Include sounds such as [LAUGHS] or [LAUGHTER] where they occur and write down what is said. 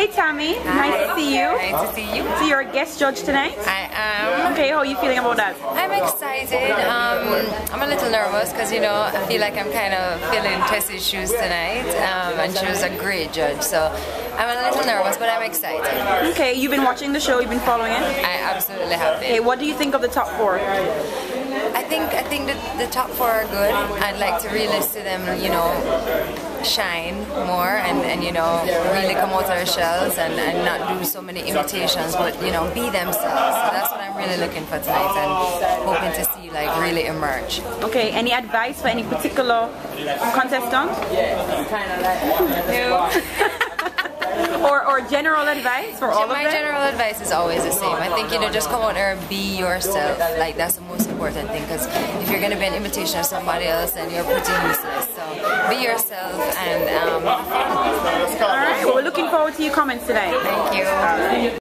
Hey Tami, nice to see you. Nice to see you. So you're a guest judge tonight? I am. Okay, how are you feeling about that? I'm excited. Um, I'm a little nervous because you know I feel like I'm kind of filling Tessie's shoes tonight, um, and she was a great judge. So I'm a little nervous, but I'm excited. Okay, you've been watching the show, you've been following it. I absolutely have been. Okay, what do you think of the top four? I think I think that the top four are good. I'd like to really see them, you know, shine more and, and you know really come out of their shells and, and not do so many imitations, but you know be themselves. So that's what I'm really looking for tonight and hoping to see like really emerge. Okay, any advice for any particular contestant? Yeah, Kind of like [LAUGHS] [LAUGHS] or, or general advice for all My of them? general advice is always the same. I think, you know, just come out there and be yourself. Like, that's the most important thing. Because if you're going to be an imitation of somebody else, then you're pretty useless. So be yourself and um, All right, well, we're looking forward to your comments today. thank you.